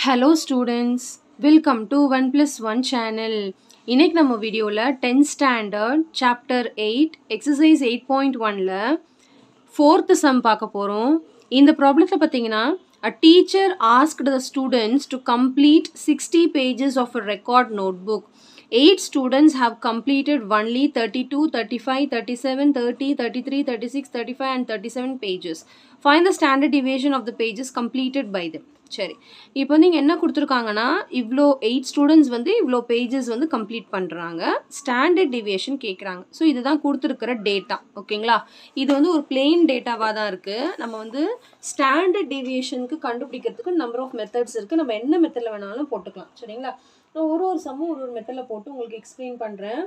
Hello students welcome to one plus one channel இன்றைக்கி நம்ம வீடியோவில் tenth standard chapter eight exercise eight point ஒனில் fourth sum பார்க்க போகிறோம் இந்த ப்ராப்ளத்தில் பார்த்தீங்கன்னா a teacher asked the students to complete sixty pages of a record note book eight students have completed only thirty two thirty five thirty seven thirty thirty three thirty six thirty five and thirty seven pages find the standard deviation of the pages completed by the சரி. இப்போ வந்து இங்கே என்ன கொடுத்துருக்காங்கன்னா இவ்வளோ eight students வந்து இவ்வளோ pages வந்து கம்ப்ளீட் பண்ணுறாங்க ஸ்டாண்டர்ட் டிவியேஷன் கேட்குறாங்க ஸோ இதுதான் கொடுத்துருக்கிற டேட்டா ஓகேங்களா? இது வந்து ஒரு பிளெயின் டேட்டாவாக தான் இருக்குது நம்ம வந்து ஸ்டாண்டர்ட் டிவியேஷனுக்கு கண்டுபிடிக்கிறதுக்கு நம்பர் ஆஃப் மெத்தட்ஸ் இருக்குது நம்ம என்ன மெத்தடில் வேணாலும் போட்டுக்கலாம். சரிங்களா? நான் ஒரு ஒரு சம்மும் ஒரு ஒரு மெத்தடில் போட்டு உங்களுக்கு எக்ஸ்பிளைன் பண்ணுறேன்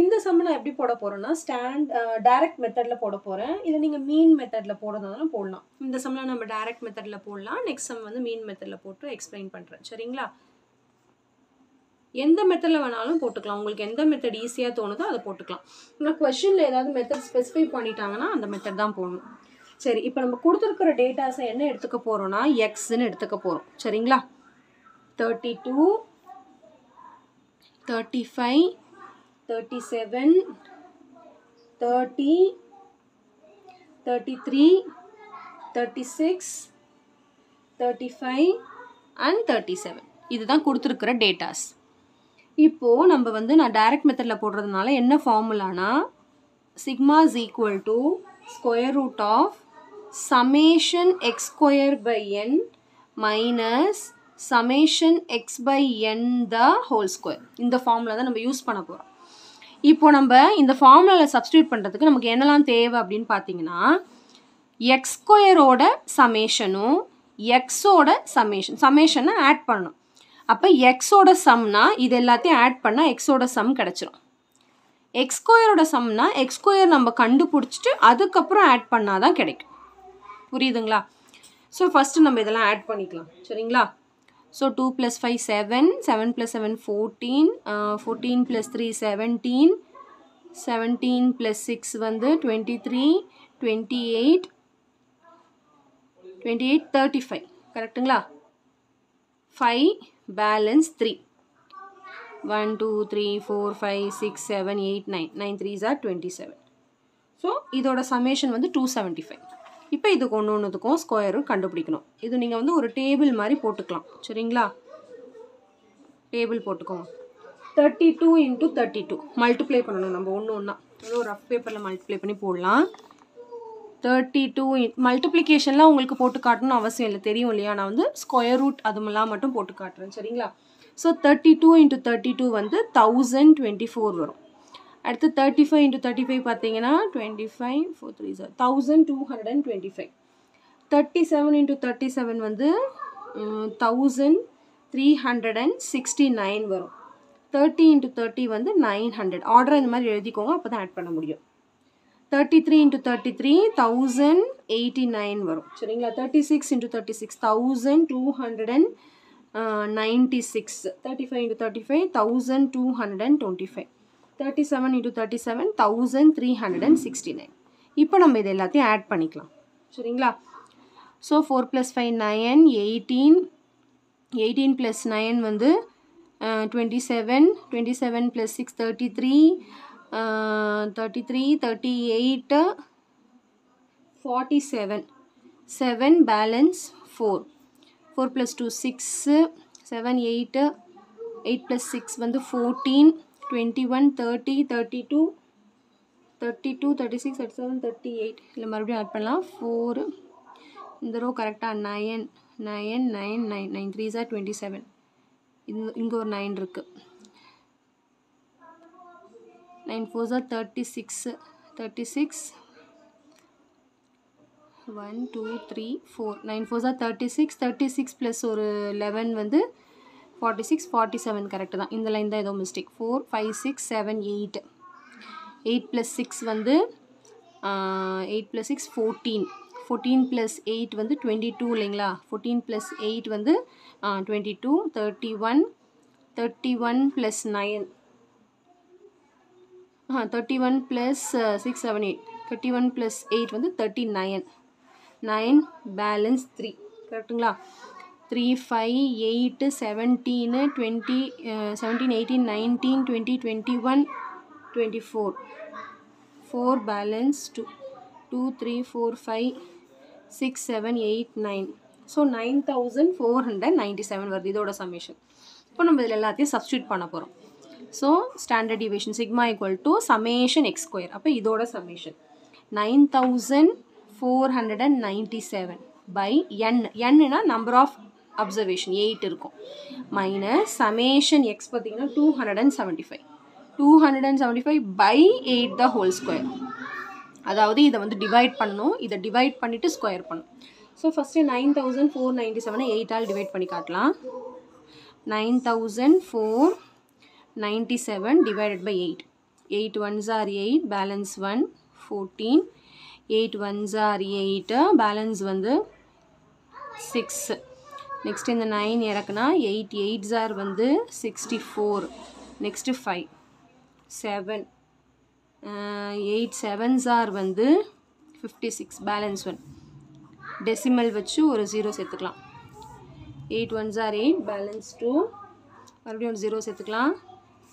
இந்த சம் நான் எப்படி போட போகிறேன்னா ஸ்டாண்ட் டைரக்ட் மெத்தடில் போட போகிறேன் இல்லை நீங்கள் மீன் மெத்தடில் போடுறதாலும் போடலாம். இந்த சம்மில் நம்ம டைரக்ட் மெத்தடில் போடலாம். நெக்ஸ்ட் சம் வந்து மீன் மெத்தடில் போட்டு எக்ஸ்பிளைன் பண்ணுறேன் சரிங்களா? எந்த மெத்தடில் வேணாலும் போட்டுக்கலாம். உங்களுக்கு எந்த மெத்தட் ஈஸியாக தோணுதோ அதை போட்டுக்கலாம். ஆனால் கொஷனில் ஏதாவது மெத்தட் ஸ்பெசிஃபை பண்ணிட்டாங்கன்னா அந்த மெத்தட் தான் போடணும். சரி இப்போ நம்ம கொடுத்துருக்கிற டேட்டாஸை என்ன எடுத்துக்க போகிறோம்னா எக்ஸ்ன்னு எடுத்துக்க போகிறோம் சரிங்களா? Thirty two thirty five thirty seven thirty thirty three thirty six thirty five and thirty seven இதுதான் கொடுத்துருக்குற டேட்டாஸ் இப்போது நம்ம வந்து நான் டைரக்ட் மெத்தடில் போடுறதுனால என்ன ஃபார்முலானா sigma is equal to square root of summation X square by N minus summation X by N the whole square இந்த ஃபார்முலா தான் நம்ம யூஸ் பண்ண போகிறோம் இப்போ நம்ம இந்த ஃபார்முலாவில் சப்ஸ்டியூட் பண்ணுறதுக்கு நமக்கு என்னெல்லாம் தேவை அப்படின்னு பார்த்தீங்கன்னா எக்ஸ் ஸ்கொயரோட சமேஷனும் எக்ஸோட சமேஷன் சமேஷனை ஆட் பண்ணணும். அப்போ எக்ஸோட சம்னா இது எல்லாத்தையும் ஆட் பண்ணால் எக்ஸோட சம் கிடச்சிரும். எக்ஸ் ஸ்கொயரோட சம்னா எக்ஸ் ஸ்கொயர் நம்ம கண்டுபிடிச்சிட்டு அதுக்கப்புறம் ஆட் பண்ணால் தான் கிடைக்கும். புரியுதுங்களா? ஸோ ஃபஸ்ட்டு நம்ம இதெல்லாம் ஆட் பண்ணிக்கலாம். சரிங்களா? So two plus five seven seven plus seven fourteen fourteen plus three seventeen seventeen plus six வந்து twenty three twenty eight twenty eight thirty five கரெக்டுங்களா five balance three one two three four five six seven eight nine nine threes are twenty seven so இதோட summation வந்து two seventy five இப்போ இதுக்கு ஒன்று ஒன்றுத்துக்கும் ஸ்கொயரும் கண்டுபிடிக்கணும். இது நீங்கள் வந்து ஒரு டேபிள் மாதிரி போட்டுக்கலாம். சரிங்களா? டேபிள் போட்டுக்கோங்க. Thirty two into thirty two multiply பண்ணணும். நம்ம ஒன்று ஒன்றா ஒரு ரஃப் பேப்பரில் மல்டிப்ளை பண்ணி போடலாம். தேர்ட்டி டூ மல்டிப்ளிகேஷன்லாம் உங்களுக்கு போட்டு காட்டணும்னு அவசியம் இல்லை. தெரியும் இல்லையா? நான் வந்து ஸ்கொயர் ரூட் அதுமெல்லாம் மட்டும் போட்டு காட்டுறேன். சரிங்களா? So thirty two into thirty two வந்து தௌசண்ட் டுவெண்ட்டி ஃபோர் வரும். அடுத்து thirty five into thirty five பார்த்தீங்கன்னா twenty five four three are thousand two hundred and twenty five thirty seven into thirty seven வந்து thousand three hundred and sixty nine வரும். Thirty into thirty வந்து nine hundred order இந்த மாதிரி எழுதிக்கோங்க அப்போ தான் add பண்ண முடியும். Thirty three into thirty three thousand eighty nine வரும். சரிங்களா? Thirty six into thirty six thousand two hundred and ninety six thirty five into thirty five thousand two hundred and twenty five thirty seven into thirty seven thousand three hundred and sixty nine இப்போ நம்ம இது எல்லாத்தையும் add பண்ணிக்கலாம். சரிங்களா? So four plus five nine eighteen eighteen plus nine வந்து twenty seven twenty seven plus six thirty three thirty three thirty eight forty seven seven balance four four plus two six seven eight eight plus six வந்து fourteen twenty one thirty thirty two thirty two thirty six thirty seven thirty eight இல்லை மறுபடியும் add பண்ணலாம். Four இந்த row கரெக்டாக nine nine nine nine nine three are twenty seven இது இங்கே ஒரு nine இருக்குது nine four are thirty six thirty six one two three four nine four are thirty six thirty six plus ஒரு eleven வந்து forty six forty seven correct தான். இந்த line தான் ஏதோ mistake four five six seven eight eight plus six வந்து eight plus six fourteen fourteen plus eight வந்து twenty two இல்லைங்களா? Fourteen plus eight வந்து twenty two thirty one thirty one plus nine ah thirty one plus six seven eight thirty one plus eight வந்து thirty nine nine balance three கரெக்டுங்களா three five eight seventeen twenty seventeen eighteen nineteen twenty twenty one twenty four four balance two two three four five six seven eight nine so nine thousand four hundred ninety seven வருது. இதோட summation இப்போ நம்ம இதில் எல்லாத்தையும் substitute பண்ண போகிறோம் so standard division sigma equal to summation X square அப்போ இதோட summation nine thousand four hundred and ninety seven by N என்னன்னா நம்பர் ஆஃப் அப்சர்வேஷன் எயிட் இருக்கும். மைனஸ் சமேஷன் எக்ஸ் பார்த்தீங்கன்னா two hundred and seventy five two hundred and seventy five by eight the whole square அதாவது இதை வந்து divide பண்ணணும். இதை divide பண்ணிவிட்டு square பண்ணணும். So first nine thousand four ninety செவனை எயிட்டால் டிவைட் பண்ணி காட்டலாம். Nine thousand four ninety seven divided by eight eight ones are eight balance one fourteen eight ones are eight balance வந்து சிக்ஸு நெக்ஸ்ட் இந்த nine இறக்குனா eight eights are வந்து sixty four next five seven eight sevens are வந்து fifty six balance one decimal வச்சு ஒரு zero சேர்த்துக்கலாம். Eight ones are eight balance two மறுபடியும் ஒரு ஜீரோ சேர்த்துக்கலாம்.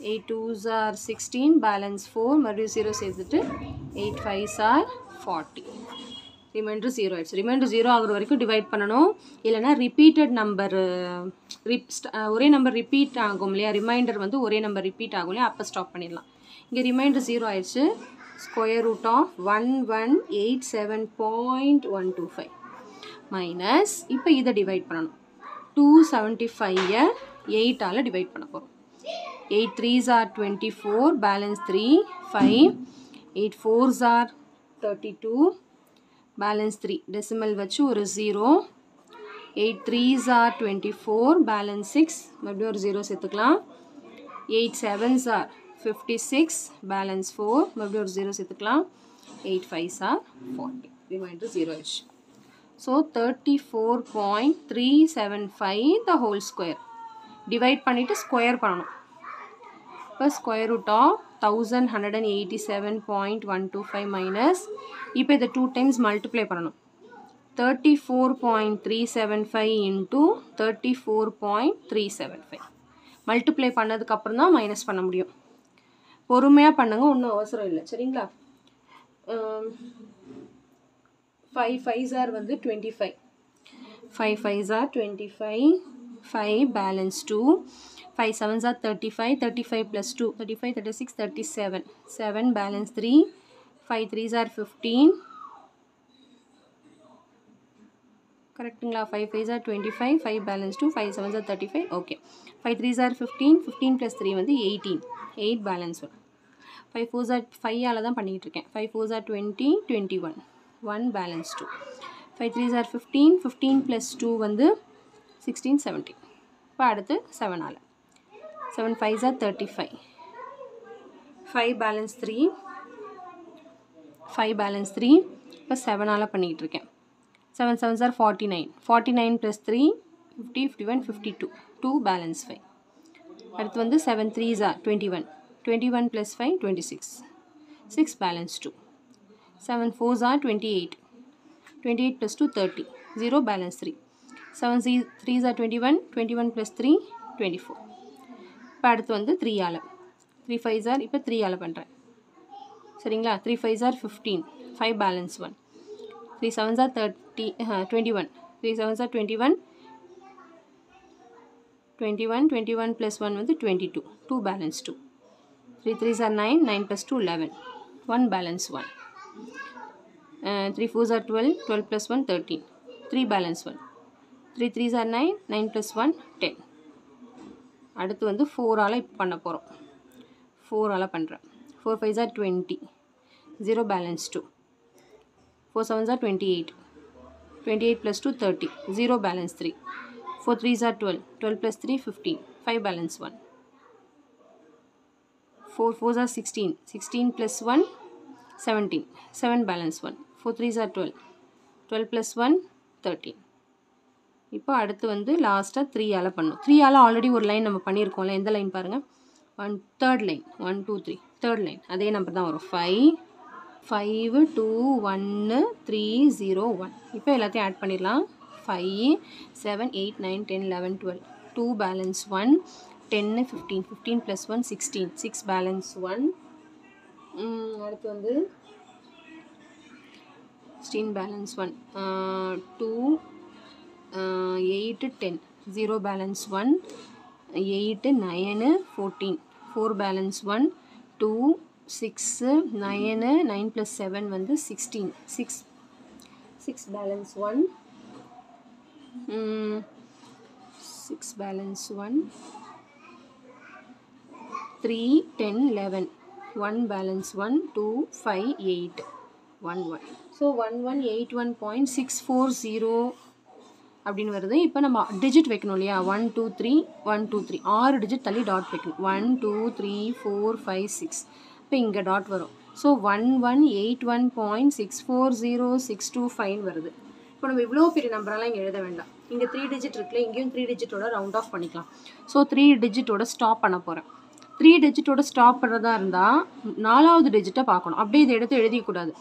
Eight twos are sixteen balance four மறுபடியும் ஜீரோ சேர்த்துட்டு eight fives are forty remainder zero ஆயிடுச்சு. ரிமைண்டர் ஜீரோ ஆகிற வரைக்கும் டிவைட் பண்ணணும். இல்லைனா ரிப்பீட்டட் நம்பர் ரிப் ஒரே நம்பர் ரிப்பீட் ஆகும் இல்லையா? ரிமைண்டர் வந்து ஒரே நம்பர் ரிப்பீட் ஆகும் இல்லையா? அப்போ ஸ்டாப் பண்ணிடலாம். இங்கே ரிமைண்டர் ஜீரோ ஆயிடுச்சு. Square root of one one eight seven point one two five minus இப்போ இதை டிவைட் பண்ணணும். டூ செவன்ட்டி ஃபைவை எயிட்டால் டிவைட் பண்ண போகிறோம் eight threes are twenty four balance three five eight fours are thirty two balance three decimal வச்சு ஒரு zero eight threes are twenty four balance six மறுபடியும் ஒரு ஜீரோ சேர்த்துக்கலாம். Eight sevens are fifty six balance four மறுபடியும் ஒரு zero சேர்த்துக்கலாம். Eight fives are forty remainder zero ஆயிடுச்சு so thirty four point three seven five the whole square divide பண்ணிவிட்டு square பண்ணணும். இப்போ square root of thousand hundred and eighty seven point one two five minus இப்போ இதை two times multiply பண்ணணும். Thirty four point three seven five into thirty four point three seven five multiply பண்ணதுக்கப்புறம் தான் minus பண்ண முடியும். பொறுமையாக பண்ணுங்கள் ஒன்றும் அவசரம் இல்லை. சரிங்களா? ஃபைவ் ஃபைவ் சார் வந்து twenty five five five are twenty five five balance two five sevens are thirty five thirty five plus two thirty five thirty six thirty seven seven balance three five threes are fifteen கரெக்டுங்களா five five are twenty five five balance two five sevens are thirty five okay five threes are fifteen fifteen plus three வந்து eighteen eight balance one five fours are ஃபைவால் தான் பண்ணிகிட்டு இருக்கேன். Five fours are twenty twenty one one balance two five threes are fifteen fifteen plus two வந்து sixteen seventeen இப்போ அடுத்து செவனால் seven five are thirty five. Five balance three. Five balance three. இப்போ செவனால் பண்ணிக்கிட்டு இருக்கேன். Seven sevens are forty nine. Forty nine plus three fifty fifty one fifty two two balance five அடுத்து வந்து seven three are twenty one twenty one plus five twenty six six balance two seven four are twenty eight twenty eight plus two thirty zero balance three seven C threes are twenty one twenty one plus three twenty four இப்போ அடுத்து வந்து three all three five are இப்போ three all பண்ணுறேன் சரிங்களா? Three five are fifteen five balance one three sevens are thirty twenty one three sevens are twenty one twenty one twenty one plus one வந்து twenty two two balance two three threes are nine nine plus two eleven one balance one three fours are twelve twelve plus one thirteen three balance one three threes are nine nine plus one ten அடுத்து வந்து ஃபோரால் இப்போ பண்ண போகிறோம் ஃபோரால் பண்ணுறேன் four fives are twenty zero balance two four sevens are twenty eight twenty eight plus two thirty zero balance three four threes are twelve twelve plus three fifteen five balance one four fours are sixteen sixteen plus one seventeen seven balance one four threes are twelve twelve plus one thirteen இப்போ அடுத்து வந்து லாஸ்ட்டாக த்ரீயால் பண்ணும் த்ரீயால் already ஒரு line நம்ம பண்ணியிருக்கோம்ல எந்த line பாருங்கள் one third line one two three third line அதே நம்பர் தான் வரும். ஃபைவ் ஃபைவ் டூ ஒன்று த்ரீ ஜீரோ ஒன் இப்போ எல்லாத்தையும் ஆட் பண்ணிடலாம். Five seven eight nine ten eleven twelve two balance one ten fifteen fifteen plus one sixteen six balance one அடுத்து வந்து sixteen balance one two eight ten zero balance one eight nine fourteen four balance one two six nine nine plus seven வந்து sixteen six six balance one six balance one three ten eleven one balance one two five eight one one so one one eight one point six four zero அப்படின்னு வருது. இப்போ நம்ம digit வைக்கணும் இல்லையா? One two three one two three ஆறு digit தள்ளி dot வைக்கணும். One two three four five six இப்போ இங்கே டாட் வரும். So one one eight one point six four zero six two five வருது. இப்போ நம்ம இவ்வளோ பெரிய நம்பரெல்லாம் இங்கே எழுத வேண்டாம். இங்கே த்ரீ டிஜிட் இருக்குல்ல இங்கேயும் த்ரீ டிஜிட்டோட ரவுண்ட் ஆஃப் பண்ணிக்கலாம். ஸோ த்ரீ டிஜிட்டோட ஸ்டாப் பண்ண போகிறேன் த்ரீ டிஜிட்டோட ஸ்டாப் பண்ணுறதா இருந்தால் நாலாவது டிஜிட்டை பார்க்கணும். அப்படியே இதை எடுத்து எழுதிக்கூடாது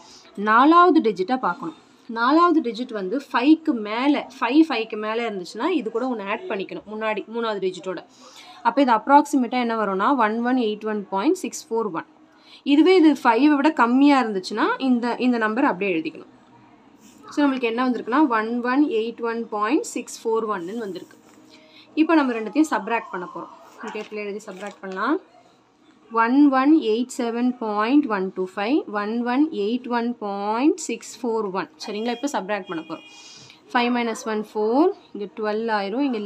நாலாவது டிஜிட்டை பார்க்கணும். நாலாவது டிஜிட் வந்து ஃபைவ்க்கு மேலே ஃபைவ் ஃபைவ்க்கு மேலே இருந்துச்சுன்னா இது கூட ஒன்று ஆட் பண்ணிக்கணும். முன்னாடி மூணாவது டிஜிட்டோட அப்போ இது அப்ராக்சிமேட்டாக என்ன வரும்னா one one eight one point six four one இதுவே இது ஃபைவை விட கம்மியாக இருந்துச்சுன்னா இந்த இந்த நம்பர் அப்படியே எழுதிக்கணும். ஸோ நம்மளுக்கு என்ன வந்திருக்குன்னா one one eight one point six four ஒன்னு வந்திருக்கு. இப்போ நம்ம ரெண்டுத்தையும் சப்ராக்ட் பண்ண போகிறோம் டேப்பில் எழுதி சப்ராக்ட் பண்ணலாம். One one eight seven point one two five one one eight one point six four one சரிங்களா? இப்போ சப்ராக்ட் பண்ண போகிறோம் ஃபைவ் மைனஸ் ஒன் ஃபோர் இங்கே டுவெல் ஆயிரும். இங்கே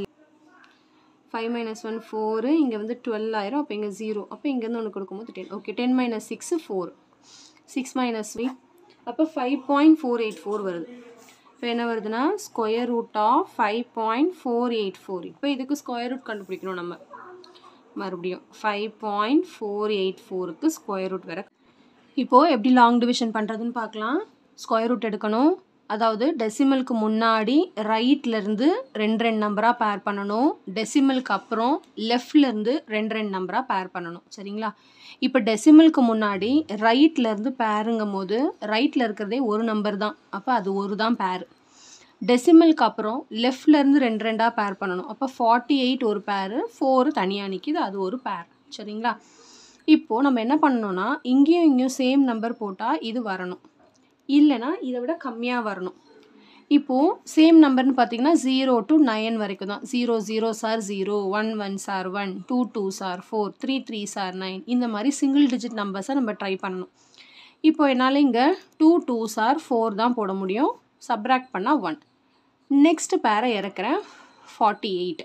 ஃபைவ் மைனஸ் ஒன் ஃபோரு இங்கே வந்து டுவெல் ஆயிரும். அப்போ இங்கே ஜீரோ அப்போ இங்கேருந்து ஒன்று கொடுக்கும்போது ten okay ten minus six four six minus three அப்போ five point four eight four வருது. இப்போ என்ன வருதுன்னா square root of five point four eight four இப்போ இதுக்கு ஸ்கொயர் ரூட் கண்டுபிடிக்கணும் நம்ம. மறுபடியும் ஃபைவ் பாயிண்ட் ஃபோர் எயிட் ஃபோருக்கு ஸ்கொயர் ரூட் வர. இப்போது எப்படி லாங் டிவிஷன் பண்ணுறதுன்னு பார்க்கலாம். ஸ்கொயர் ரூட் எடுக்கணும். அதாவது டெசிமலுக்கு முன்னாடி ரைட்லேருந்து ரெண்டு ரெண்டு நம்பராக பேர் பண்ணணும். டெசிமலுக்கு அப்புறம் லெஃப்ட்லேருந்து ரெண்டு ரெண்டு நம்பராக பேர் பண்ணணும். சரிங்களா? இப்போ டெசிமலுக்கு முன்னாடி ரைட்லேருந்து பேருங்கும் போது ரைட்டில் இருக்கிறதே ஒரு நம்பர் தான். அப்போ அது ஒரு தான் பேர் டெசிமலுக்கு அப்புறம் லெஃப்ட்லேருந்து ரெண்டு ரெண்டாக பேர் பண்ணணும். அப்போ ஃபார்ட்டி எயிட் ஒரு பேரு ஃபோரு தனியாக நிற்கிது அது ஒரு பேர் சரிங்களா? இப்போது நம்ம என்ன பண்ணணும்னா இங்கேயும் இங்கேயும் சேம் நம்பர் போட்டால் இது வரணும். இல்லைனா இதை விட கம்மியாக வரணும். இப்போது சேம் நம்பர்னு பார்த்தீங்கன்னா ஜீரோ டு நைன் வரைக்கும் தான். Zero zero are zero one one are one two two are four three three are nine இந்த மாதிரி சிங்கிள் டிஜிட் நம்பர்ஸை நம்ம ட்ரை பண்ணணும். இப்போ என்னால் இங்கே டூ டூ சார் ஃபோர் தான் போட முடியும். சப்ராக்ட் பண்ணால் ஒன் நெக்ஸ்ட் பேரை இறக்குறேன். ஃபார்ட்டி எயிட்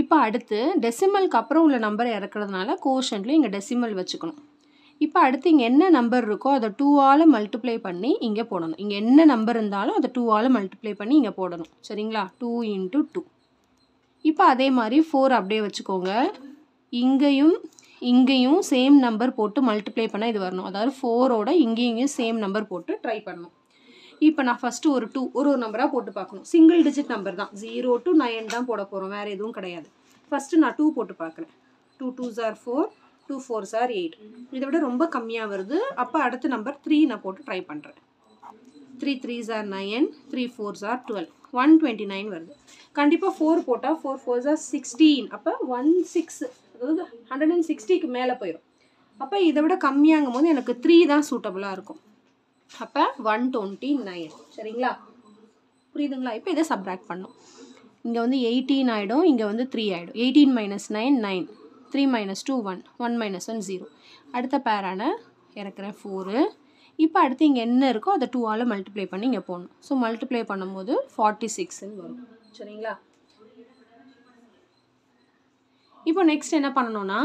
இப்போ அடுத்து டெசிமலுக்கு அப்புறம் உள்ள நம்பரை இறக்குறதுனால கோஷன்ட்லேயும் இங்கே டெசிமல் வச்சுக்கணும். இப்போ அடுத்து இங்கே என்ன நம்பர் இருக்கோ அதை டூவால் மல்டிப்ளை பண்ணி இங்கே போடணும். இங்கே என்ன நம்பர் இருந்தாலும் அதை டூவால் மல்டிப்ளை பண்ணி இங்கே போடணும். சரிங்களா? டூ இன்ட்டு டூ இப்போ அதே மாதிரி ஃபோர் அப்படியே வச்சுக்கோங்க. இங்கேயும் இங்கேயும் சேம் நம்பர் போட்டு மல்டிப்ளை பண்ணால் இது வரணும். அதாவது ஃபோரோட இங்கேயும் இங்கேயும் சேம் நம்பர் போட்டு ட்ரை பண்ணணும். இப்போ நான் ஃபஸ்ட்டு ஒரு டூ ஒரு ஒரு நம்பராக போட்டு பார்க்கணும். சிங்கிள் டிஜிட் நம்பர் தான். ஜீரோ டு நைன் தான் போட போகிறோம் வேறு எதுவும் கிடையாது. ஃபஸ்ட்டு நான் டூ போட்டு பார்க்குறேன். Two two are four two four are eight இதை விட ரொம்ப கம்மியாக வருது. அப்போ அடுத்த நம்பர் த்ரீ நான் போட்டு ட்ரை பண்ணுறேன் three three are nine three four are twelve one twenty nine வருது. கண்டிப்பாக ஃபோர் போட்டால் ஃபோர் ஃபோர் ஜார் சிக்ஸ்டீன் அப்போ ஒன் சிக்ஸ் அதாவது ஹண்ட்ரட் அண்ட் சிக்ஸ்டிக்கு மேலே போயிடும் அப்போ இதை விட கம்மியாகும் போது எனக்கு த்ரீ தான் சூட்டபுளாக இருக்கும். அப்போ ஒன் டுவெண்ட்டி நைன் சரிங்களா? புரியுதுங்களா? இப்போ இதை சப்ராக்ட் பண்ணும் இங்கே வந்து எயிட்டீன் ஆகிடும் இங்கே வந்து த்ரீ ஆகிடும் eighteen minus nine nine three minus two one one minus one zero அடுத்த பேரான இறக்குறேன் ஃபோரு இப்போ அடுத்து இங்கே என்ன இருக்கோ அதை டூவால் மல்டிப்ளை பண்ணி இங்கே போகணும் ஸோ மல்டிப்ளை பண்ணும்போது ஃபார்ட்டி சிக்ஸ்ன்னு வரும். சரிங்களா? இப்போ நெக்ஸ்ட் என்ன பண்ணணும்னா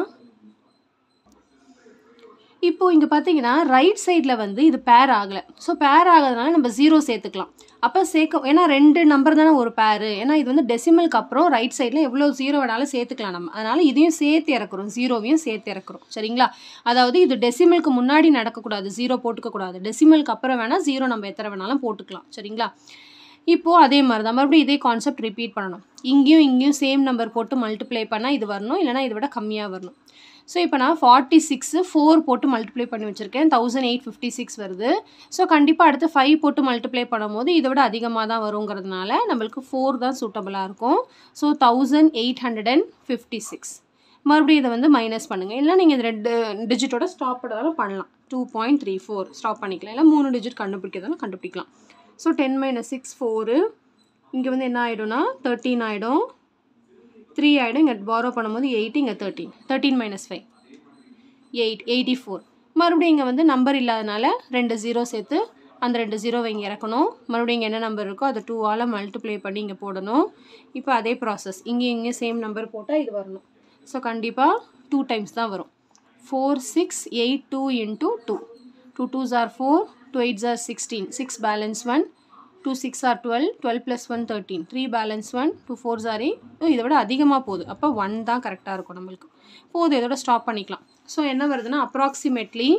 இப்போ இங்கே பார்த்தீங்கன்னா ரைட் சைடில் வந்து இது பேர் ஆகலை. ஸோ பேர் ஆகிறதுனால நம்ம ஜீரோ சேர்த்துக்கலாம். அப்போ சேர்க்க ஏன்னா ரெண்டு நம்பர் தானே ஒரு பேர் ஏன்னா இது வந்து டெசிமலுக்கு அப்புறம் ரைட் சைடில் எவ்வளோ ஜீரோ வேணாலும் சேர்த்துக்கலாம் நம்ம. அதனால் இதையும் சேர்த்து இறக்குறோம். ஜீரோவையும் சேர்த்து இறக்குறோம். சரிங்களா? அதாவது இது டெசிமலுக்கு முன்னாடி நடக்கக்கூடாது. ஜீரோ போட்டுக்கக்கூடாது. டெசிமலுக்கு அப்புறம் வேணால் ஜீரோ நம்ம எத்தனை வேணாலும் போட்டுக்கலாம். சரிங்களா? இப்போது அதே மாதிரி தான் மறுபடியும் இதே கான்செப்ட் ரிப்பீட் பண்ணணும். இங்கேயும் இங்கேயும் சேம் நம்பர் போட்டு மல்டிப்ளை பண்ணால் இது வரணும். இல்லைனா இதை விட கம்மியாக வரணும். ஸோ இப்போ நான் ஃபார்ட்டி சிக்ஸு ஃபோர் போட்டு மல்டிப்ளை பண்ணி வச்சுருக்கேன். தௌசண்ட் எயிட் ஃபிஃப்டி சிக்ஸ் வருது. ஸோ கண்டிப்பாக அடுத்து ஃபைவ் போட்டு மல்டிப்ளை பண்ணும்போது இதை விட அதிகமாக தான் வருங்கிறதுனால நம்மளுக்கு ஃபோர் தான் சூட்டபுளாக இருக்கும். So thousand eight hundred and fifty six மறுபடியும் இதை வந்து மைனஸ் பண்ணுங்கள் இல்லை நீங்கள் இது ரெண்டு டிஜிட்டோட ஸ்டாப் பண்ணாலும் பண்ணலாம். Two point three four stop பண்ணிக்கலாம். இல்லை மூணு டிஜிட் கண்டுபிடிக்கிறதாலும் கண்டுபிடிக்கலாம். So ten minus six four இங்கே வந்து என்ன ஆகிடும்னா தேர்ட்டீன் ஆகிடும் த்ரீ ஆகிடும் இங்கே பாரோ பண்ணும்போது எயிட் இங்கே thirteen thirteen minus five eight eighty four மறுபடியும் இங்கே வந்து நம்பர் இல்லாதனால ரெண்டு ஜீரோ சேர்த்து அந்த ரெண்டு ஜீரோவை இங்கே இறக்கணும். மறுபடியும் இங்கே என்ன நம்பர் இருக்கோ அதை டூவால் மல்டிப்ளை பண்ணி இங்கே போடணும். இப்போ அதே ப்ராசஸ் இங்கே இங்கே சேம் நம்பர் போட்டால் இது வரணும். ஸோ கண்டிப்பாக டூ டைம்ஸ் தான் வரும். Four six eight two into two two two are four two eight are sixteen six balance one two six are twelve twelve plus one thirteen three balance one two four are eight இதை விட அதிகமாக போகுது. அப்போ one தான் கரெக்டாக இருக்கும் நம்மளுக்கு. போதும் இதோட ஸ்டாப் பண்ணிக்கலாம். ஸோ என்ன வருதுன்னா approximately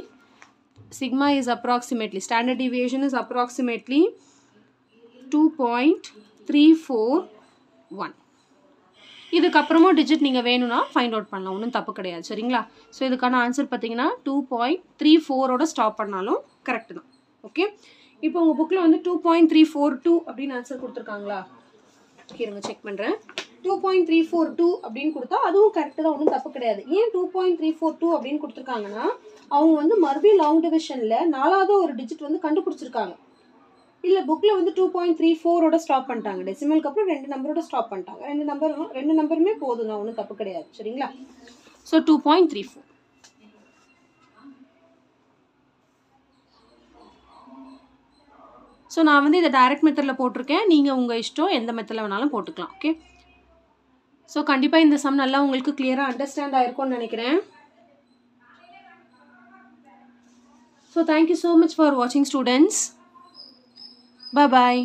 sigma is approximately standard deviation is approximately two point three four one இதுக்கப்புறமும் டிஜிட் நீங்கள் வேணும்னா ஃபைண்ட் அவுட் பண்ணலாம். ஒன்றும் தப்பு கிடையாது. சரிங்களா? ஸோ இதுக்கான ஆன்சர் பார்த்தீங்கன்னா டூ பாயிண்ட் த்ரீ ஃபோரோட ஸ்டாப் பண்ணாலும் கரெக்டு தான். ஓகே இப்போ உங்கள் புக்கில் வந்து two point three four two அப்படின்னு ஆன்சர் கொடுத்துருக்காங்களா? இருங்க செக் பண்ணுறேன் two point three four two அப்படின்னு கொடுத்தா அதுவும் கரெக்டு தான் ஒன்றும் தப்பு கிடையாது. ஏன் two point three four two அப்படின்னு கொடுத்துருக்காங்கன்னா அவங்க வந்து மறுபடியும் லாங் டிவிஷனில் நாலாவது ஒரு டிஜிட் வந்து கண்டுபிடிச்சிருக்காங்க. இல்லை புக்கில் வந்து டூ பாயிண்ட் த்ரீ ஃபோரோட ஸ்டாப் பண்ணிட்டாங்க. டெசிமலுக்கு அப்புறம் ரெண்டு நம்பரோட ஸ்டாப் பண்ணிட்டாங்க. ரெண்டு நம்பரும் ரெண்டு நம்பருமே போதும் தான் ஒன்றும் தப்பு கிடையாது. சரிங்களா? So two point three four so நான் வந்து இதை டைரக்ட் மெத்தடில் போட்டிருக்கேன். நீங்கள் உங்கள் இஷ்டம் எந்த மெத்தடில் வேணாலும் போட்டுக்கலாம் ஓகே ஸோ கண்டிப்பாக இந்த சம் நல்லா உங்களுக்கு கிளியராக அண்டர்ஸ்டாண்ட் ஆயிருக்கும்னு நினைக்கிறேன். So thank you so much for வாட்சிங் ஸ்டூடெண்ட்ஸ் பாய் பாய்